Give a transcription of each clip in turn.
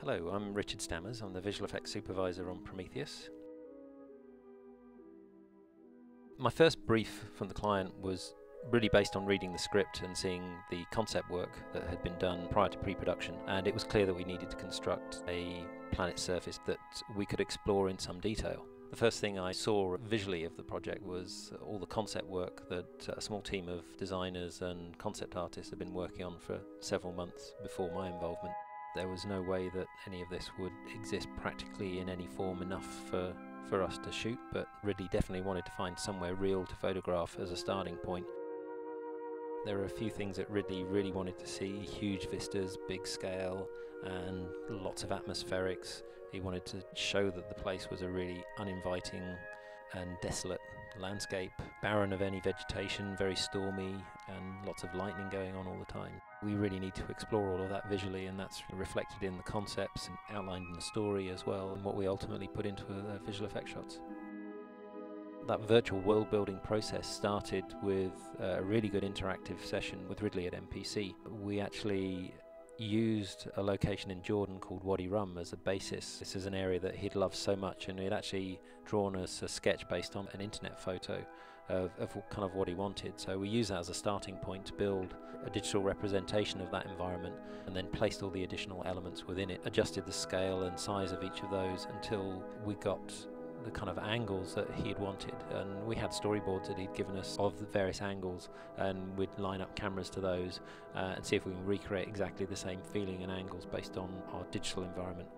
Hello, I'm Richard Stammers. I'm the visual effects supervisor on Prometheus. My first brief from the client was really based on reading the script and seeing the concept work that had been done prior to pre-production and it was clear that we needed to construct a planet surface that we could explore in some detail. The first thing I saw visually of the project was all the concept work that a small team of designers and concept artists had been working on for several months before my involvement. There was no way that any of this would exist practically in any form enough for, for us to shoot, but Ridley definitely wanted to find somewhere real to photograph as a starting point. There are a few things that Ridley really wanted to see huge vistas, big scale, and lots of atmospherics. He wanted to show that the place was a really uninviting and desolate landscape, barren of any vegetation, very stormy, and lots of lightning going on all the time. We really need to explore all of that visually, and that's reflected in the concepts and outlined in the story as well, and what we ultimately put into the visual effect shots that virtual world building process started with uh, a really good interactive session with Ridley at MPC. We actually used a location in Jordan called Wadi Rum as a basis. This is an area that he'd loved so much and he'd actually drawn us a sketch based on an internet photo of, of kind of what he wanted. So we used that as a starting point to build a digital representation of that environment and then placed all the additional elements within it, adjusted the scale and size of each of those until we got the kind of angles that he'd wanted. And we had storyboards that he'd given us of the various angles, and we'd line up cameras to those uh, and see if we can recreate exactly the same feeling and angles based on our digital environment.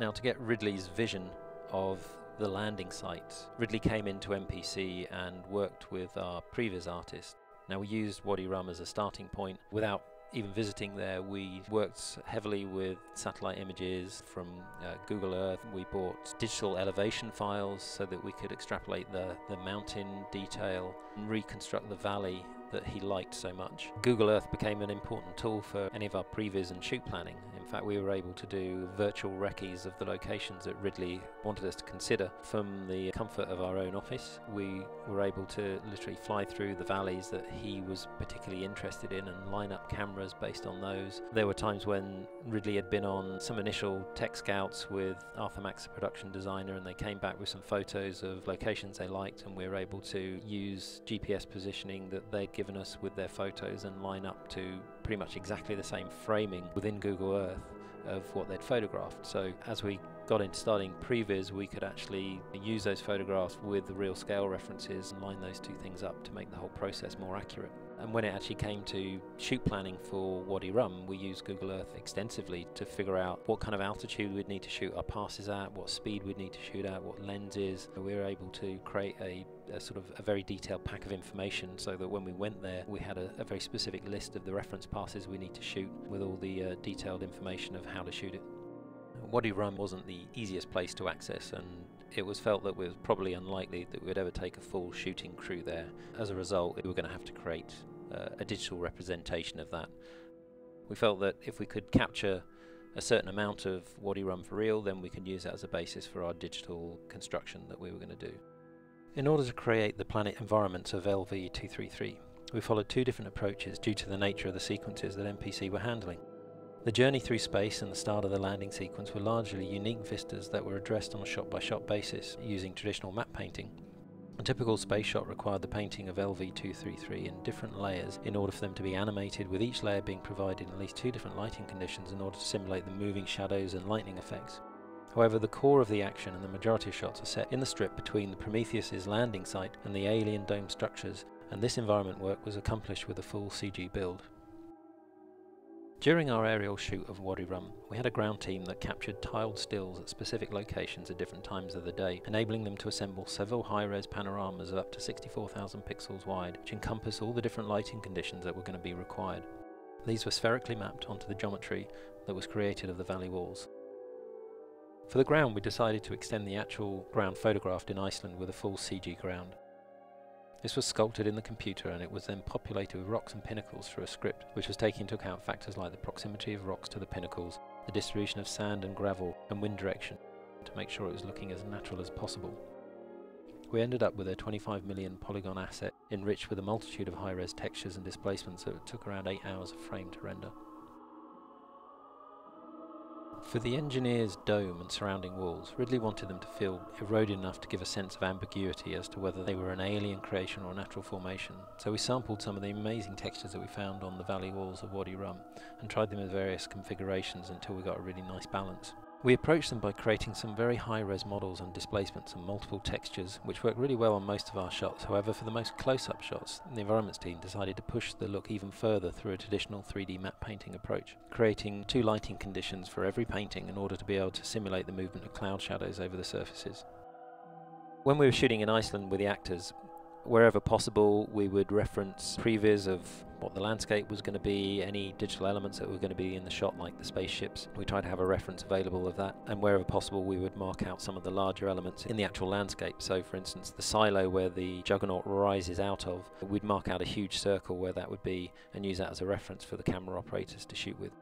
Now, to get Ridley's vision of the landing site, Ridley came into MPC and worked with our previs artist. Now, we used Wadi Rum as a starting point without even visiting there, we worked heavily with satellite images from uh, Google Earth. We bought digital elevation files so that we could extrapolate the, the mountain detail and reconstruct the valley that he liked so much. Google Earth became an important tool for any of our previs and shoot planning. Fact, we were able to do virtual recce's of the locations that Ridley wanted us to consider from the comfort of our own office. We were able to literally fly through the valleys that he was particularly interested in and line up cameras based on those. There were times when Ridley had been on some initial tech scouts with Arthur Max, the production designer, and they came back with some photos of locations they liked, and we were able to use GPS positioning that they'd given us with their photos and line up to pretty much exactly the same framing within Google Earth of what they'd photographed. So as we got into starting previs, we could actually use those photographs with the real scale references and line those two things up to make the whole process more accurate. And when it actually came to shoot planning for Wadi Rum, we used Google Earth extensively to figure out what kind of altitude we'd need to shoot our passes at, what speed we'd need to shoot at, what lenses. We were able to create a, a sort of a very detailed pack of information so that when we went there, we had a, a very specific list of the reference passes we need to shoot with all the uh, detailed information of how to shoot it. Wadi Rum wasn't the easiest place to access, and it was felt that it was probably unlikely that we would ever take a full shooting crew there. As a result, we were going to have to create uh, a digital representation of that. We felt that if we could capture a certain amount of Wadi Rum for real, then we could use that as a basis for our digital construction that we were going to do. In order to create the planet environments of LV223, we followed two different approaches due to the nature of the sequences that MPC were handling. The journey through space and the start of the landing sequence were largely unique vistas that were addressed on a shot by shot basis using traditional matte painting. A typical space shot required the painting of LV223 in different layers in order for them to be animated, with each layer being provided in at least two different lighting conditions in order to simulate the moving shadows and lightning effects. However, the core of the action and the majority of shots are set in the strip between the Prometheus's landing site and the alien dome structures, and this environment work was accomplished with a full CG build. During our aerial shoot of Wadi Rum, we had a ground team that captured tiled stills at specific locations at different times of the day, enabling them to assemble several high-res panoramas of up to 64,000 pixels wide, which encompass all the different lighting conditions that were going to be required. These were spherically mapped onto the geometry that was created of the valley walls. For the ground, we decided to extend the actual ground photographed in Iceland with a full CG ground. This was sculpted in the computer and it was then populated with rocks and pinnacles through a script, which was taking into account factors like the proximity of rocks to the pinnacles, the distribution of sand and gravel, and wind direction, to make sure it was looking as natural as possible. We ended up with a 25 million polygon asset enriched with a multitude of high-res textures and displacements that took around 8 hours of frame to render. For the engineer's dome and surrounding walls, Ridley wanted them to feel eroded enough to give a sense of ambiguity as to whether they were an alien creation or a natural formation. So we sampled some of the amazing textures that we found on the valley walls of Wadi Rum and tried them in various configurations until we got a really nice balance. We approached them by creating some very high-res models and displacements and multiple textures, which worked really well on most of our shots. However, for the most close-up shots, the environments team decided to push the look even further through a traditional 3D matte painting approach, creating two lighting conditions for every painting in order to be able to simulate the movement of cloud shadows over the surfaces. When we were shooting in Iceland with the actors, wherever possible, we would reference previs of what the landscape was going to be, any digital elements that were going to be in the shot, like the spaceships. We tried to have a reference available of that, and wherever possible, we would mark out some of the larger elements in the actual landscape. So, for instance, the silo where the juggernaut rises out of, we'd mark out a huge circle where that would be and use that as a reference for the camera operators to shoot with.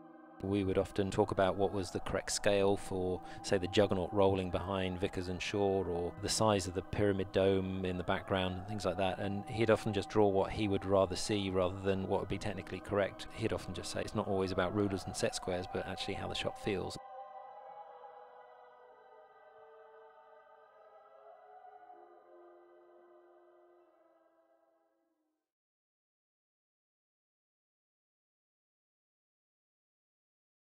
We would often talk about what was the correct scale for, say, the juggernaut rolling behind Vickers and Shaw, or the size of the pyramid dome in the background, and things like that. And he'd often just draw what he would rather see rather than what would be technically correct. He'd often just say it's not always about rulers and set squares, but actually how the shot feels.